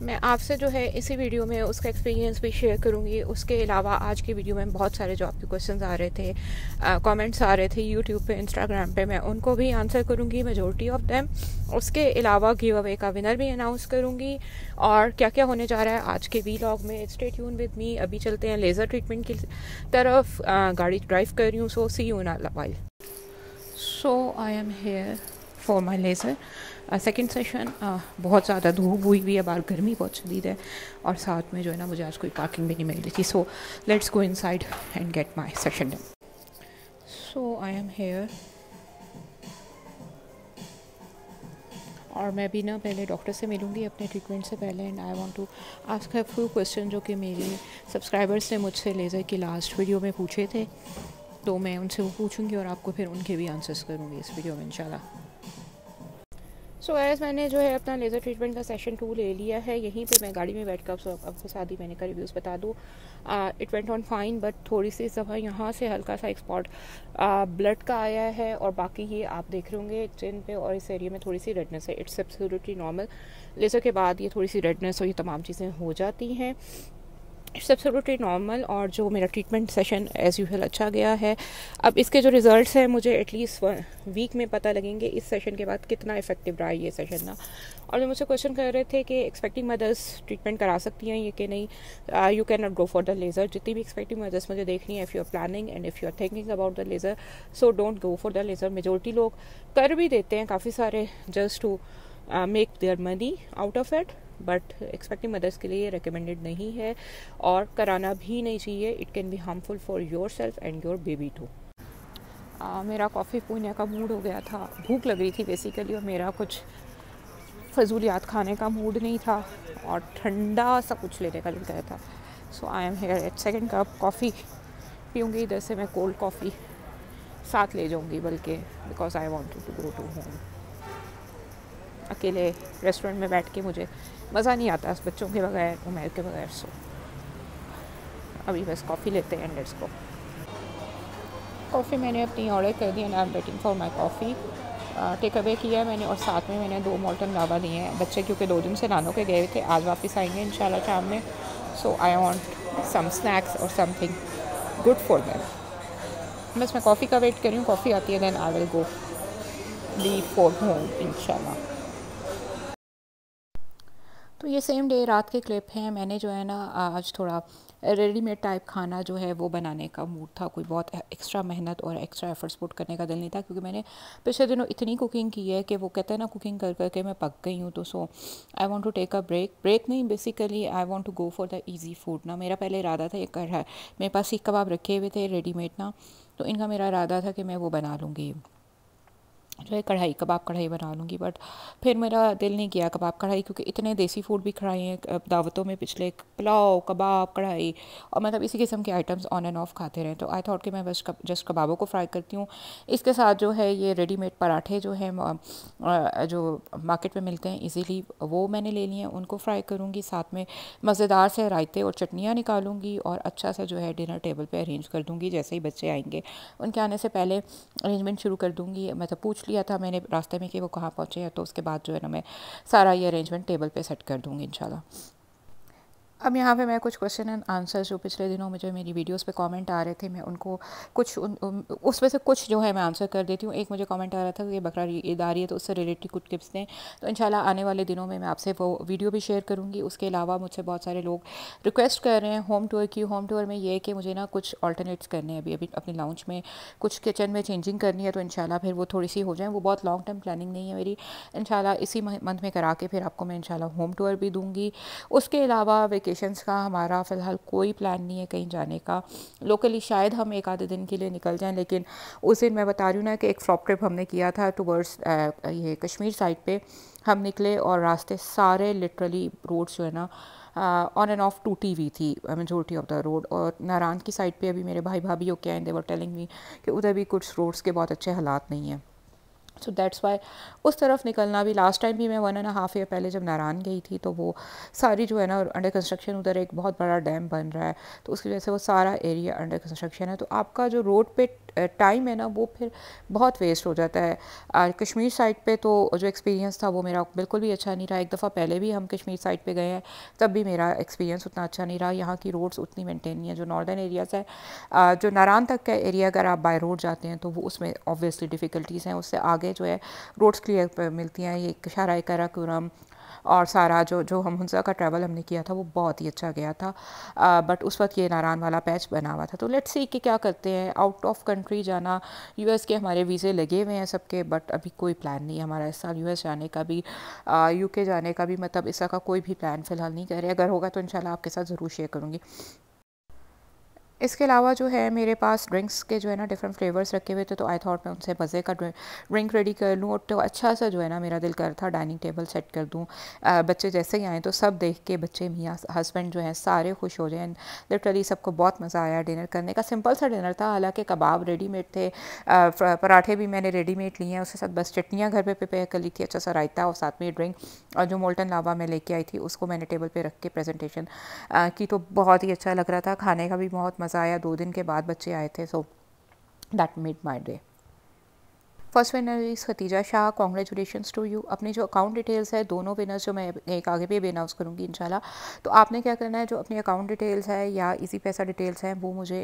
मैं आपसे जो है इसी वीडियो में उसका एक्सपीरियंस भी शेयर करूँगी। उसके अलावा आज की वीडियो में बहुत सारे जो आपके क्वेश्चंस आ रहे थे कमेंट्स आ रहे थे यूट्यूब पे इंस्टाग्राम पे। मैं उनको भी आंसर करूँगी मेजोरिटी ऑफ़ देम उसके अलावा गिव अवे का विनर भी अनाउंस करूँगी। और क्या क्या होने जा रहा है आज के वी लॉग में स्टे ट्यून विद मी अभी चलते हैं लेज़र ट्रीटमेंट की तरफ़। गाड़ी ड्राइव कर रही हूँ सो सी यू ना while so I am here for my laser second session बहुत ज़्यादा धूप हुई हुई है बाहर गर्मी बहुत शदीद है और साथ में जो है ना, मुझे आज कोई पार्किंग भी नहीं मिल रही थी। So let's go inside and get my session done so I am here और मैं भी ना, पहले डॉक्टर से मिलूँगी अपने ट्रीटमेंट से पहले and I want to ask है फ्यू क्वेश्चन जो कि मेरे सब्सक्राइबर्स ने मुझसे लेज़र की लास्ट वीडियो में पूछे थे। तो मैं उनसे वो पूछूँगी और आपको फिर उनके भी आंसर्स करूँगी इस वीडियो में इंशाल्लाह सो so, एज़ मैंने जो है अपना लेज़र ट्रीटमेंट का सेशन टू ले लिया है यहीं पे मैं गाड़ी में बैठ कर सो आपको साथ ही मैंने का रिव्यूज़ बता दूँ। It went on fine but थोड़ी सी दफ़ा यहाँ से हल्का सा एक स्पॉट ब्लड का आया है और बाकी ये आप देख रहे होंगे चिन पे और इस एरिया में थोड़ी सी रेडनेस है। इट्स एब्सोल्युटली नॉर्मल लेज़र के बाद ये थोड़ी सी रेडनेस और ये तमाम चीज़ें हो जाती हैं। इट्स एब्सोल्युटली नॉर्मल और जो मेरा ट्रीटमेंट सेशन एज़ यूजल अच्छा गया है। अब इसके जो रिज़ल्ट्स हैं, मुझे एटलीस्ट वीक में पता लगेंगे इस सेशन के बाद कितना इफ़ेक्टिव रहा ये सेशन ना। और जो मुझसे क्वेश्चन कर रहे थे कि एक्सपेक्टिंग मदर्स ट्रीटमेंट करा सकती हैं ये कि नहीं। You can not go for the laser जितनी भी एक्सपेक्टिंग मदर्स मुझे देखनी है if you are planning and if you are thinking about the laser so don't go for the laser majority लोग कर भी देते हैं, काफ़ी सारे just to make their money out of it but expecting mothers के लिए रिकमेंडेड नहीं है और कराना भी नहीं चाहिए। It can be harmful for your self and your baby too मेरा कॉफ़ी पीने का मूड हो गया था। भूख लग रही थी बेसिकली और मेरा कुछ फजूलियात खाने का मूड नहीं था और ठंडा सा कुछ लेने का गया था। So I am here at second cup coffee पीऊँगी, इधर से मैं कोल्ड कॉफ़ी साथ ले जाऊँगी बल्कि because I want to go to home अकेले रेस्टोरेंट में बैठ के मुझे मज़ा नहीं आता बच्चों के बगैर, उमेर के बगैर सो। अभी बस कॉफ़ी लेते हैं लेट्स को कॉफ़ी मैंने अपनी ऑर्डर कर दी and I am waiting for my coffee take away किया मैंने, और साथ में मैंने दो मोल्टन लावा दिए हैं। बच्चे क्योंकि दो दिन से नानों के गए थे, आज वापस आएँगे इन शाम में। So I want some snacks और समथिंग गुड फॉर दैम बस मैं कॉफ़ी का वेट कर रही हूँ कॉफ़ी आती है देन आई विल गो ली फॉर होम इन ये सेम डे रात के क्लिप हैं। मैंने जो है ना आज थोड़ा रेडीमेड टाइप खाना जो है वो बनाने का मूड था। कोई बहुत एक्स्ट्रा मेहनत और एक्स्ट्रा एफर्ट्स पुट करने का दिल नहीं था क्योंकि मैंने पिछले दिनों इतनी कुकिंग की है कि वो कहते हैं ना कुकिंग कर, करके मैं पक गई हूँ। तो so I want to take a break break नहीं basically I want to go for the easy food ना। मेरा पहले इरादा था एक कढ़ा मेरे पास सीख कबाब रखे हुए थे रेडीमेड ना। तो इनका मेरा इरादा था कि मैं वो बना लूँगी। जो है कढ़ाई कबाब कढ़ाई बना लूँगी बट फिर मेरा दिल नहीं किया कबाब कढ़ाई क्योंकि इतने देसी फ़ूड भी खाए हैं दावतों में पिछले पुलाव कबाब कढ़ाई और मतलब इसी किस्म के आइटम्स ऑन एंड ऑफ़ खाते रहे। तो आई थॉट कि मैं बस कब, जस्ट कबाबों को फ्राई करती हूँ। इसके साथ जो है ये रेडीमेड पराठे जो है जो मार्केट में मिलते हैं इजीली वो मैंने ले लिए हैं उनको फ्राई करूँगी साथ में मज़ेदार से रायते और चटनियाँ निकालूँगी और अच्छा सा जो है डिनर टेबल पर अरेंज कर दूँगी जैसे ही बच्चे आएँगे। उनके आने से पहले अरेंजमेंट शुरू कर दूँगी मतलब तो लिया था मैंने रास्ते में कि वो कहाँ पहुँचे हैं तो उसके बाद जो है ना मैं सारा ये अरेंजमेंट टेबल पर सेट कर दूँगी, इंशाल्लाह। अब यहाँ पे मैं कुछ क्वेश्चन एंड आंसर्स जो पिछले दिनों में जो मेरी वीडियोस पे कमेंट आ रहे थे मैं उनको कुछ उन, उसमें से कुछ जो है मैं आंसर कर देती हूँ। एक मुझे कमेंट आ रहा था कि बकरा ईद आ रही है तो उससे रिलेटेड कुछ टिप्स दें। तो इंशाल्लाह आने वाले दिनों में मैं आपसे वो वीडियो भी शेयर करूँगी। उसके अलावा मुझसे बहुत सारे लोग रिक्वेस्ट कर रहे हैं होम टूर की। होम टूर में ये कि मुझे ना कुछ ऑल्टरनेट्स करने हैं। अभी अभी अपने लाउंज में कुछ किचन में चेंजिंग करनी है तो इन फिर वो थोड़ी सी हो जाए। वो बहुत लॉन्ग टर्म प्लानिंग नहीं है मेरी। इन इसी मंथ में करा के फिर आपको मैं इन होम टूर भी दूँगी। उसके अलावा वेकेशंस का हमारा फ़िलहाल कोई प्लान नहीं है कहीं जाने का। लोकली शायद हम एक आधे दिन के लिए निकल जाएँ, लेकिन उस दिन मैं बता रही हूँ ना कि एक फ्लॉप ट्रिप हमने किया था टूवर्ड्स ये कश्मीर साइड पे। हम निकले और रास्ते सारे लिटरली रोड्स जो है ना ऑन एंड ऑफ़ टूटी हुई थी मेजोरिटी ऑफ़ द रोड और नारायण की साइड पे अभी मेरे भाई भाभी हो के आए वर टेलिंग मी कि उधर भी कुछ रोड्स के बहुत अच्छे हालात नहीं हैं। सो दैट्स वाई उस तरफ़ निकलना भी लास्ट टाइम भी मैं वन एंड हाफ़ ईयर पहले जब नारायण गई थी तो वो सारी जो है ना अंडर कंस्ट्रक्शन उधर एक बहुत बड़ा डैम बन रहा है तो उसकी वजह से वो सारा एरिया अंडर कंस्ट्रक्शन है। तो आपका जो रोड पे टाइम है ना, वो फिर बहुत वेस्ट हो जाता है। और कश्मीर साइड पे तो जो एक्सपीरियंस था, वो मेरा बिल्कुल भी अच्छा नहीं रहा। एक दफ़ा पहले भी हम कश्मीर साइड पे गए हैं, तब भी मेरा एक्सपीरियंस उतना अच्छा नहीं रहा। यहाँ की रोड्स उतनी मेनटेन नहीं है। जो नॉर्दर्न एरियाज़ है जो नारान तक का एरिया अगर आप बाई रोड जाते हैं तो वो उसमें ऑब्वियसली डिफ़िकल्टीज़ हैं। उससे आगे जो है रोड्स क्लियर मिलती हैं। ये शराय कराकुरम और सारा जो जो हम हंसा का ट्रैवल हमने किया था, वो बहुत ही अच्छा गया था। बट उस वक्त ये नारायण वाला पैच बना हुआ था। तो लेट्स सी कि क्या करते हैं। आउट ऑफ़ कंट्री जाना यूएस के हमारे वीज़े लगे हुए हैं सबके बट अभी कोई प्लान नहीं है हमारा इस साल यूएस जाने का भी। यूके जाने का भी मतलब इस का कोई भी प्लान फ़िलहाल नहीं कर रहे। अगर होगा तो इन आपके साथ ज़रूर शेयर करूँगी। इसके अलावा जो है, मेरे पास ड्रिंक्स के जो है ना डिफरेंट फ्लेवर्स रखे हुए थे तो आई थॉट मैं उनसे मज़े का ड्रिंक रेडी कर लूँ और तो अच्छा सा जो है ना मेरा दिल कर था डाइनिंग टेबल सेट कर दूँ। बच्चे जैसे ही आएँ तो सब देख के बच्चे, मियाँ हस्बैंड जो हैं सारे खुश हो जाए। लिटरली सबको बहुत मज़ा आया डिनर करने का। सिंपल सा डिनर था, हालाँकि कबाब रेडीमेड थे। पराठे भी मैंने रेडीमेड लिए हैं। उसके साथ बस चटनियाँ घर पर प्रिपेयर कर ली थी अच्छा सा रायता और साथ में ड्रिंक और जो मोल्टन लावा मैं लेके आई थी, उसको मैंने टेबल पर रख के प्रेजेंटेशन की तो बहुत ही अच्छा लग रहा था। खाने का भी बहुत मज़ा आया दो दिन के बाद बच्चे आए थे so that made my day first winner is Khatija Shah congratulation to you अपनी जो अकाउंट डिटेल्स है, दोनों विनर्स जो मैं एक आगे भी अनाउंस करूँगी, इंशाल्लाह। तो आपने क्या करना है? जो अपनी अकाउंट डिटेल्स है या इसी पैसा डिटेल्स हैं, वो मुझे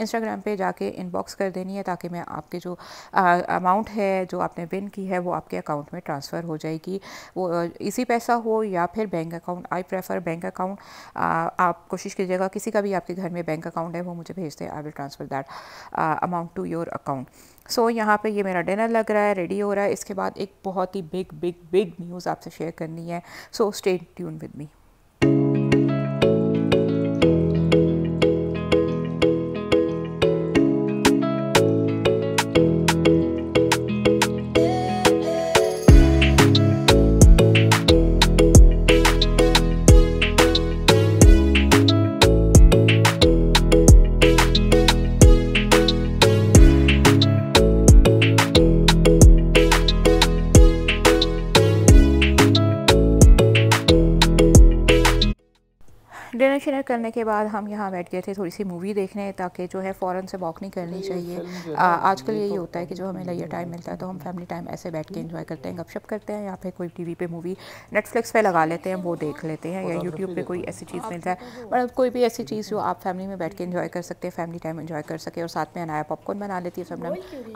इंस्टाग्राम पे जाके इनबॉक्स कर देनी है ताकि मैं आपके जो अमाउंट है, जो आपने विन की है, वो आपके अकाउंट में ट्रांसफ़र हो जाएगी। वो इसी पैसा हो या फिर bank account I prefer bank account आप कोशिश कीजिएगा, किसी का भी आपके घर में बैंक अकाउंट है, वो मुझे भेज दें I will transfer that amount to your account so so, यहाँ पे ये मेरा डिनर लग रहा है रेडी हो रहा है। इसके बाद एक बहुत ही बिग बिग बिग न्यूज़ आपसे शेयर करनी है। So stay tune with me करने के बाद हम यहाँ बैठ गए थे थोड़ी सी मूवी देखने ताकि जो है फ़ौरन से वॉक नहीं करनी चाहिए। आजकल यही होता है कि जो हमें लिया टाइम मिलता है तो हम फैमिली टाइम ऐसे बैठ के इन्जॉय करते हैं गपशप करते हैं या फिर कोई टी वी पे मूवी नेटफ्लिक्स पे लगा लेते हैं वो देख लेते हैं या यूट्यूब पे कोई ऐसी चीज़ मिलता है। बट कोई भी ऐसी चीज़ जो आप फैमिली में बैठ के इन्जॉय कर सकते हैं फैमिली टाइम इन्जॉय कर सके और साथ में अनाया पॉपकॉर्न बना लेती है सब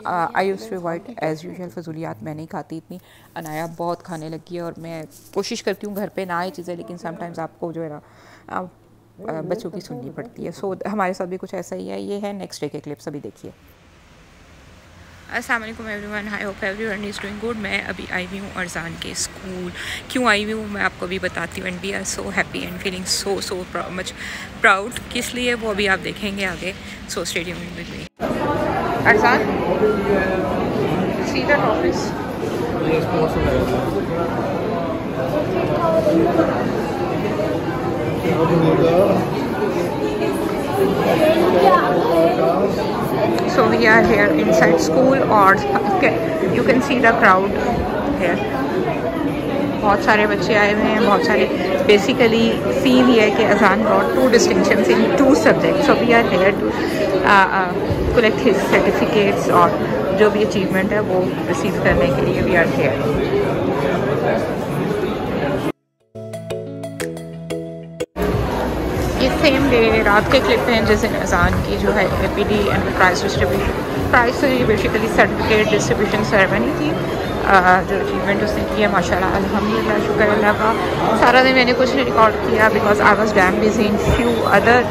I use to avoid as usual फजूलियात मैं नहीं खाती इतनी। अनाया बहुत खाने लगी है और मैं कोशिश करती हूँ घर पर ना आए चीज़ें लेकिन समटाइम्स आपको जो है ना बच्चों की सुननी पड़ती है। सो हमारे साथ भी कुछ ऐसा ही है। ये है नेक्स्ट डे के क्लिप्स अभी देखिए। अस्सलाम वालेकुम everyone I hope everyone is doing good मैं अभी आई हुई हूँ अरजान के स्कूल क्यों आई हुई हूँ मैं आपको अभी बताती हूँ। And we are so happy and feeling so so much proud किस लिए? वो अभी आप देखेंगे आगे। So stay tuned with me Arzan? See that office So we are here inside school or you can see the crowd here. बहुत सारे बच्चे आए हुए हैं, बहुत सारे बेसिकली सीन ये है कि Azaan got two distinction in two subject so we are here to collect his certificates और जो भी अचीवमेंट है वो रिसीव करने के लिए वी आर हेयर ये सेम डे रात के क्लिप हैं जैसे अजान की जो है A P D and prize distribution prize तो ये बेसिकली सर्टिफिकेट डिस्ट्रीब्यूशन सेरेमनी थी। जो अचीवमेंट उसने किया, माशाल्लाह, अल्हम्दुलिल्लाह, शुक्र अल्लाह का। सारा दिन मैंने कुछ नहीं रिकॉर्ड किया because I was damn busy in few other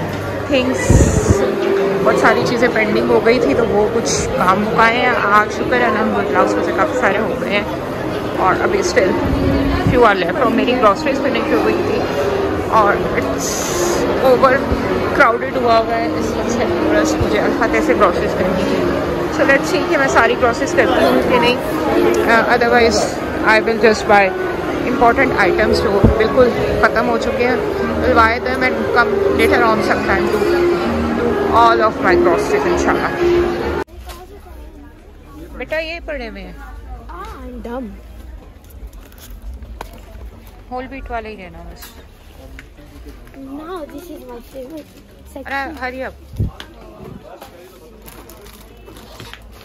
things बहुत सारी चीज़ें पेंडिंग हो गई थी तो वो कुछ काम मुकाए हैं। आज शुक्र अलहमदिल्ला उसमें से काफ़ी सारे हो गए हैं। और अभी स्टिल फ्यू आर लेफ़्ट और मेरी ग्रॉसरीज फिनिश हो गई थी। और इट्स ओवर क्राउडेड हुआ हुआ है इस वजह से बस मुझे अल्फाते से ग्रॉसरीज करनी है। सो लेट्स सी कि मैं सारी ग्रॉसरीज करती हूँ कि नहीं। Otherwise I will just buy important items जो बिल्कुल ख़त्म हो चुके हैं। Buy them and come later on some time to do all of my groceries इंशाल्लाह बेटा ये पड़े हुए हैं। होल बीट वाले ही लेना बस। No, this is my favorite section. hurry up.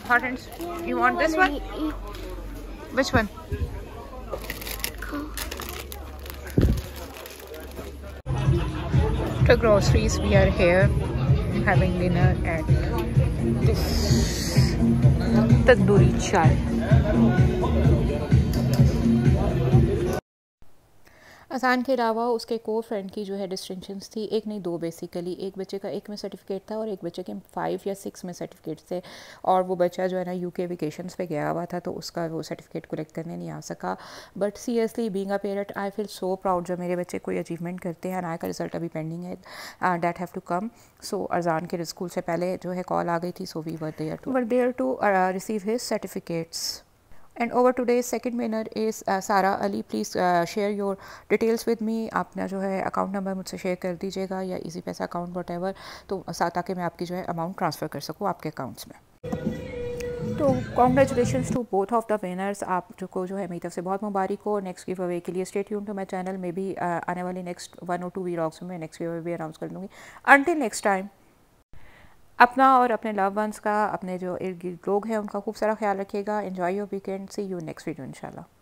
hot and you want this one? which one? To groceries we are here having dinner at this tandoori chai असान के अलावा उसके को फ्रेंड की जो है डिस्टिंक्शंस थी, एक नहीं, दो बेसिकली एक बच्चे का एक में सर्टिफिकेट था और एक बच्चे के फाइव या सिक्स में सर्टिफिकेट थे और वो बच्चा जो है ना यूके वेकेशंस पे गया हुआ था तो उसका वो सर्टिफिकेट कलेक्ट करने नहीं आ सका। But seriously being a parent I feel so proud जब मेरे बच्चे कोई अचीवमेंट करते हैं आय का रिज़ल्ट अभी पेंडिंग है that have to come so Arzan के स्कूल से पहले जो है कॉल आ गई थी so we were there to were there to receive his certificates and over today's second winner is Sara Ali please share your details with me अपना जो है अकाउंट नंबर मुझसे शेयर कर दीजिएगा या इजी पैसा अकाउंट वट एवर तो ताकि मैं आपकी जो है अमाउंट ट्रांसफ़र कर सकूँ आपके अकाउंट्स में तो congratulation to both of the winners आप को जो है मेरी तरफ़ से बहुत मुबारक हो नेक्स्ट गिव अवे के लिए स्टेट यून टू माई चैनल में भी आने वाली नेक्स्ट वन और टू वीलॉग्स में नेक्स्ट गिव अवे भी अनाउंस कर दूँगी अनटिल नेक्स्ट टाइम अपना और अपने लव वंस का, अपने जो इर्द गिर्द लोग हैं, उनका खूब सारा ख्याल रखिएगा। Enjoy your weekend see you next video इंशाल्लाह